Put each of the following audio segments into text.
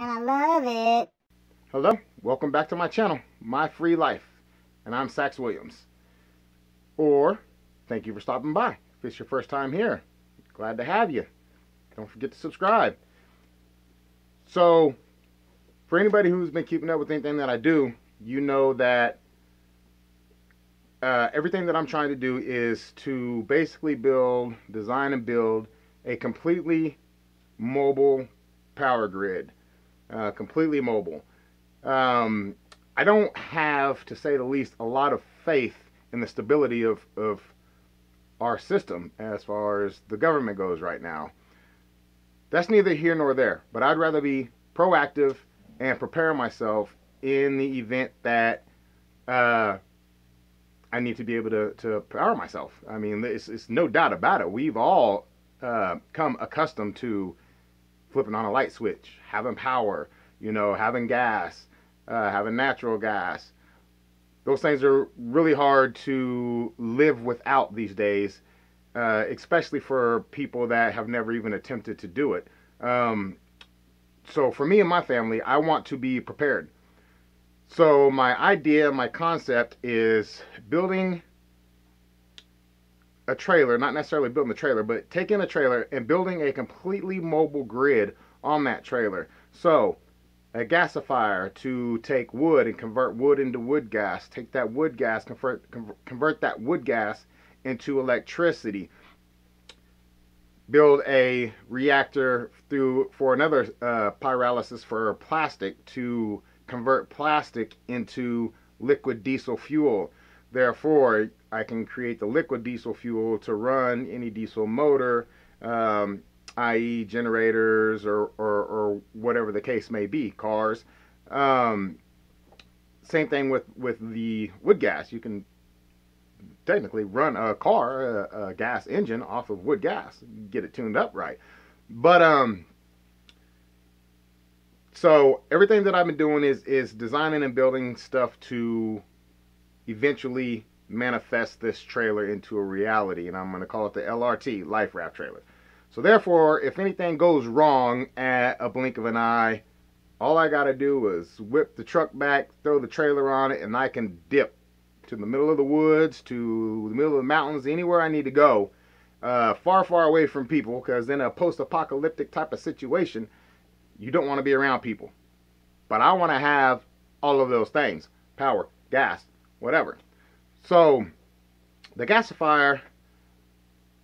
and I love it. Hello, welcome back to my channel, My Free Life, and I'm Saxx Williams. Or, thank you for stopping by. If it's your first time here, glad to have you. Don't forget to subscribe. So, for anybody who's been keeping up with anything that I do, you know that uh, everything that I'm trying to do is to basically build, design and build a completely mobile power grid. Uh, completely mobile. Um, I don't have, to say the least, a lot of faith in the stability of, of our system as far as the government goes right now. That's neither here nor there, but I'd rather be proactive and prepare myself in the event that uh, I need to be able to, to power myself. I mean, it's, it's no doubt about it. We've all uh, come accustomed to flipping on a light switch, having power, you know, having gas, uh, having natural gas. Those things are really hard to live without these days, uh, especially for people that have never even attempted to do it. Um, so for me and my family, I want to be prepared. So my idea, my concept is building a trailer, not necessarily building the trailer, but taking a trailer and building a completely mobile grid on that trailer. So a gasifier to take wood and convert wood into wood gas, take that wood gas, convert, convert that wood gas into electricity, build a reactor through for another uh, pyrolysis for plastic to convert plastic into liquid diesel fuel. Therefore, I can create the liquid diesel fuel to run any diesel motor, um, i.e. generators or, or, or, whatever the case may be, cars. Um, same thing with, with the wood gas. You can technically run a car, a, a gas engine off of wood gas, get it tuned up right. But um, so everything that I've been doing is is designing and building stuff to eventually manifest this trailer into a reality and I'm going to call it the LRT life raft trailer so therefore if anything goes wrong at a blink of an eye all I got to do is whip the truck back throw the trailer on it and I can dip to the middle of the woods to the middle of the mountains anywhere I need to go uh, far far away from people because in a post-apocalyptic type of situation you don't want to be around people. But I want to have all of those things power, gas, whatever. So the gasifier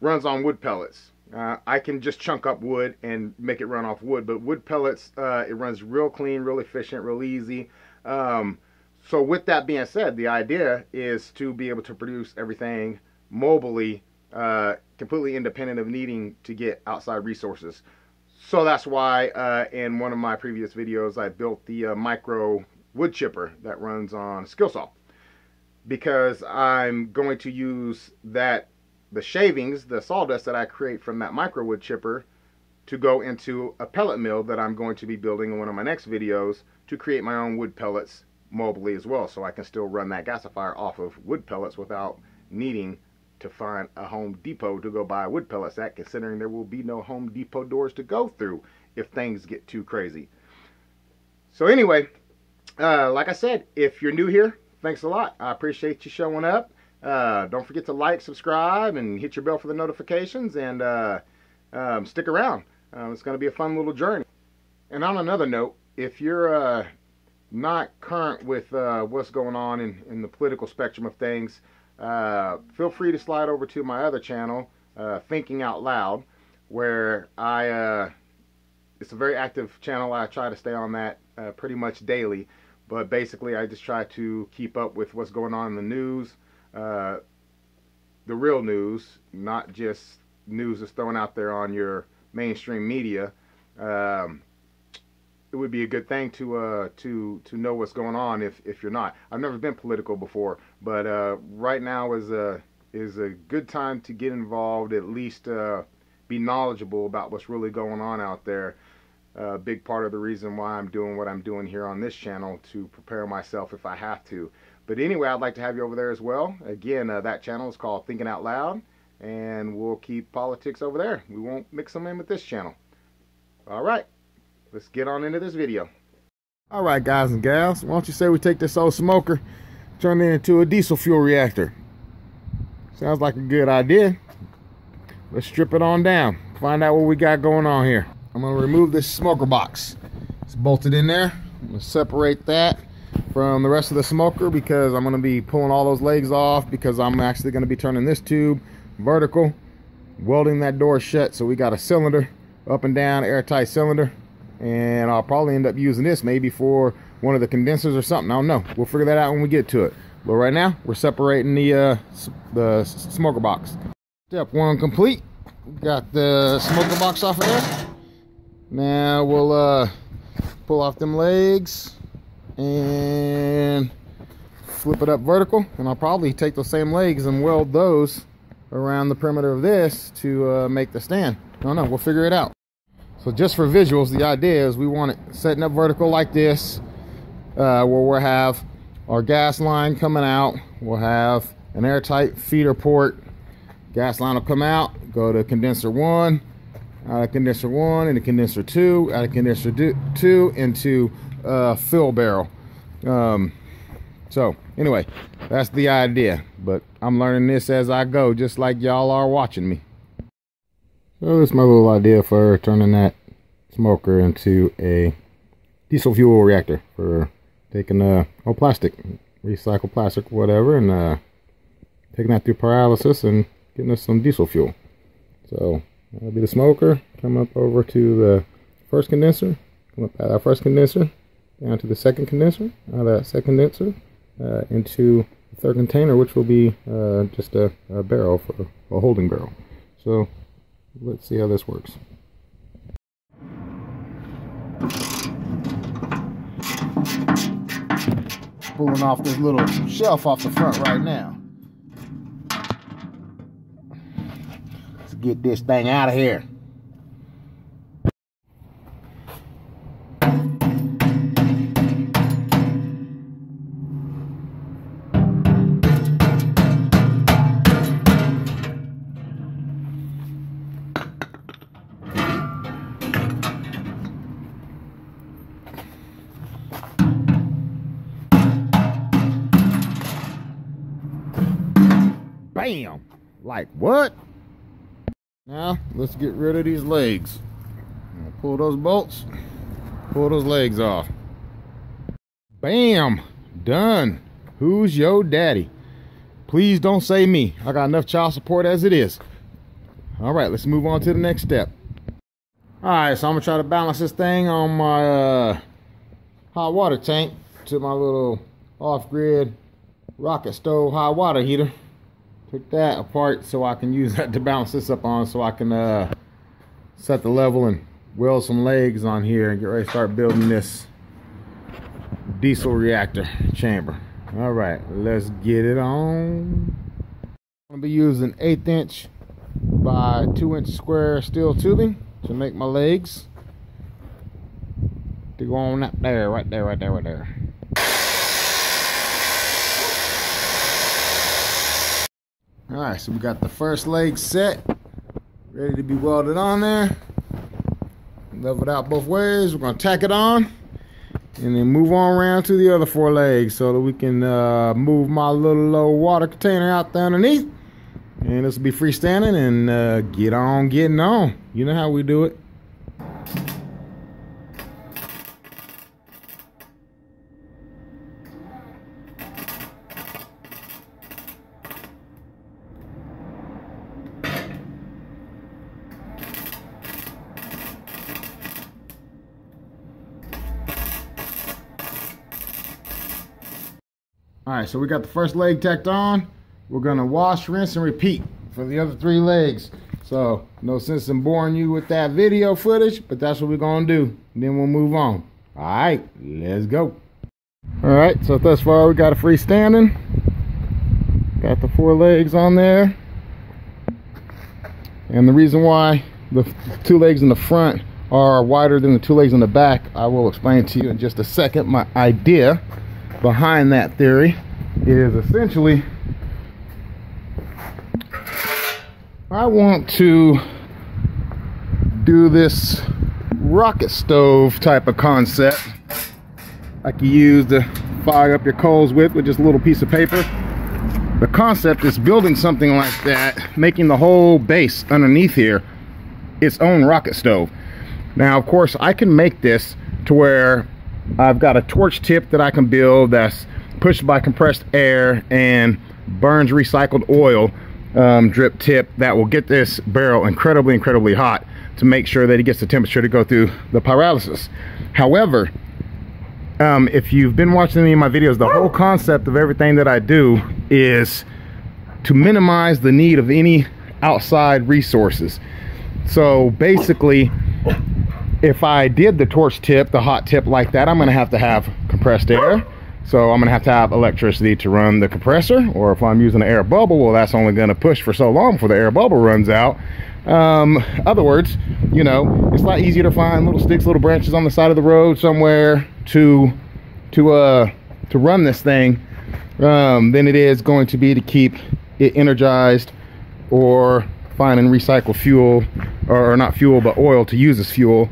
runs on wood pellets. Uh, I can just chunk up wood and make it run off wood, but wood pellets, uh, it runs real clean, real efficient, real easy. Um, so with that being said, the idea is to be able to produce everything mobily, uh, completely independent of needing to get outside resources. So that's why uh, in one of my previous videos I built the uh, micro wood chipper that runs on Skilsaw because I'm going to use that the shavings, the sawdust that I create from that micro wood chipper to go into a pellet mill that I'm going to be building in one of my next videos to create my own wood pellets mobily as well so I can still run that gasifier off of wood pellets without needing to find a Home Depot to go buy wood pellets at, considering there will be no Home Depot doors to go through if things get too crazy. So anyway, uh, like I said, if you're new here, thanks a lot. I appreciate you showing up. Uh, don't forget to like, subscribe, and hit your bell for the notifications, and uh, um, stick around. Uh, it's going to be a fun little journey. And on another note, if you're uh, not current with uh, what's going on in, in the political spectrum of things, uh, feel free to slide over to my other channel, Thinking Out Loud, where I, it's a very active channel. I try to stay on that pretty much daily. But basically, I just try to keep up with what's going on in the news, uh, the real news, not just news that's thrown out there on your mainstream media. Um, it would be a good thing to uh, to to know what's going on if if you're not. I've never been political before, but uh, right now is a is a good time to get involved. At least uh, be knowledgeable about what's really going on out there. A big part of the reason why I'm doing what I'm doing here on this channel to prepare myself if I have to. But anyway, I'd like to have you over there as well. Again, uh, that channel is called Thinking Out Loud, and we'll keep politics over there. We won't mix them in with this channel. All right. let's get on into this video. All right, guys and gals, why don't you say we take this old smoker, turn it into a diesel fuel reactor? Sounds like a good idea. Let's strip it on down, find out what we got going on here. I'm gonna remove this smoker box. It's bolted in there. I'm gonna separate that from the rest of the smoker because I'm gonna be pulling all those legs off because I'm actually gonna be turning this tube vertical, welding that door shut so we got a cylinder, up and down, airtight cylinder. And I'll probably end up using this maybe for one of the condensers or something. I don't know. We'll figure that out when we get to it. But right now, we're separating the, uh, the smoker box. Step one complete. Got the smoker box off of there. Now we'll uh, pull off them legs and flip it up vertical. And I'll probably take those same legs and weld those around the perimeter of this to uh, make the stand. I don't know, we'll figure it out. So just for visuals, the idea is we want it setting up vertical like this, uh, where we'll have our gas line coming out. We'll have an airtight feeder port. Gas line will come out, go to condenser one, out of condenser one into condenser two, out of condenser two into uh, fill barrel. Um, so anyway, that's the idea. But I'm learning this as I go, just like y'all are watching me. So this is my little idea for turning that smoker into a diesel fuel reactor for taking uh old plastic, recycled plastic, whatever, and uh, taking that through pyrolysis and getting us some diesel fuel. So that'll be the smoker. Come up over to the first condenser. Come up out that first condenser down to the second condenser. Out of that second condenser uh, into the third container, which will be uh, just a, a barrel for a holding barrel. So let's see how this works. Pulling off this little shelf off the front right now. Let's get this thing out of here. Bam! Like what? Now, let's get rid of these legs. Pull those bolts, pull those legs off. Bam! Done. Who's your daddy? Please don't say me. I got enough child support as it is. All right, let's move on to the next step. All right, so I'm gonna try to balance this thing on my uh, hot water tank to my little off-grid rocket stove hot water heater took that apart so I can use that to balance this up on so I can uh, set the level and weld some legs on here and get ready to start building this diesel reactor chamber. All right, let's get it on. I'm gonna be using eighth inch by two inch square steel tubing to make my legs. To go on up there, right there, right there, right there. All right, so we got the first leg set, ready to be welded on there. Leveled out both ways. We're gonna tack it on and then move on around to the other four legs so that we can uh, move my little low water container out there underneath. And this will be freestanding and uh, get on getting on. You know how we do it. All right, so we got the first leg tacked on. We're gonna wash, rinse, and repeat for the other three legs. So no sense in boring you with that video footage, but that's what we're gonna do. then we'll move on. All right, let's go. All right, so thus far we got a freestanding. Got the four legs on there. And the reason why the two legs in the front are wider than the two legs in the back, I will explain to you in just a second. My idea behind that theory is essentially I want to do this rocket stove type of concept. I can use to fire up your coals with with just a little piece of paper. The concept is building something like that making the whole base underneath here its own rocket stove. Now of course I can make this to where I've got a torch tip that I can build that's pushed by compressed air and burns recycled oil um, drip tip that will get this barrel incredibly incredibly hot to make sure that it gets the temperature to go through the pyrolysis. However um, if you've been watching any of my videos the whole concept of everything that I do is to minimize the need of any outside resources. So basically if I did the torch tip the hot tip like that I'm gonna have to have compressed air so I'm gonna have to have electricity to run the compressor, or if I'm using an air bubble, well, that's only gonna push for so long before the air bubble runs out. Um, other words, you know, it's a lot easier to find little sticks, little branches on the side of the road somewhere to to uh to run this thing um, than it is going to be to keep it energized or find and recycle fuel or, or not fuel but oil to use as fuel.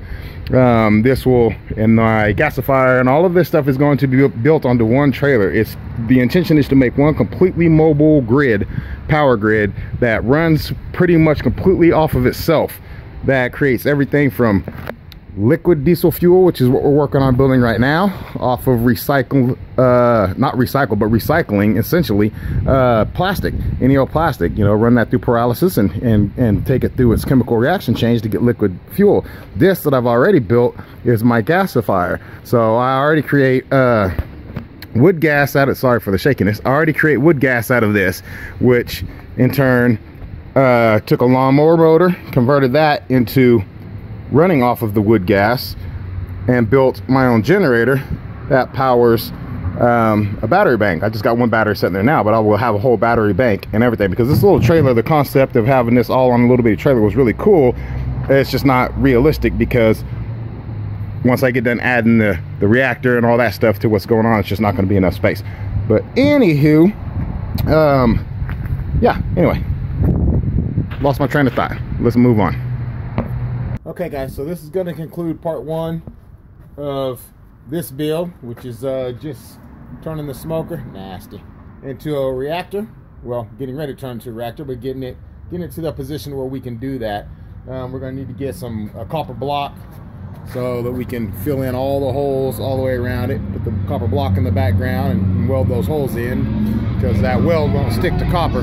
Um, this will and my gasifier and all of this stuff is going to be built onto one trailer. It's the intention is to make one completely mobile grid power grid that runs pretty much completely off of itself. That creates everything from liquid diesel fuel which is what we're working on building right now off of recycled uh not recycled but recycling essentially uh plastic any old plastic you know run that through pyrolysis and and and take it through its chemical reaction change to get liquid fuel. This that i've already built is my gasifier. So i already create uh wood gas out of sorry for the shakiness i already create wood gas out of this which in turn uh took a lawnmower motor converted that into running off of the wood gas and built my own generator that powers um, a battery bank. I just got one battery sitting there now, but I will have a whole battery bank and everything because this little trailer, the concept of having this all on a little bitty trailer was really cool. It's just not realistic because once I get done adding the, the reactor and all that stuff to what's going on, it's just not going to be enough space. But anywho, um, yeah, anyway, lost my train of thought. Let's move on. Okay, guys, so this is going to conclude part one of this build, which is uh, just turning the smoker, nasty, into a reactor. Well, getting ready to turn into a reactor, but getting it getting it to the position where we can do that. Um, we're going to need to get some a copper block so that we can fill in all the holes all the way around it. Put the copper block in the background and weld those holes in because that weld won't stick to copper.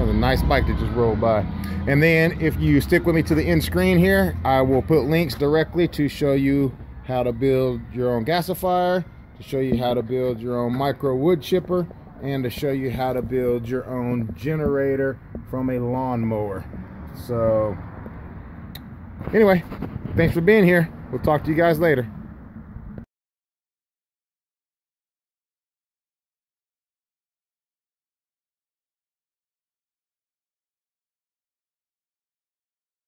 That was a nice bike that just rolled by. And then if you stick with me to the end screen here, I will put links directly to show you how to build your own gasifier, to show you how to build your own micro wood chipper, and to show you how to build your own generator from a lawnmower. So anyway, thanks for being here. We'll talk to you guys later.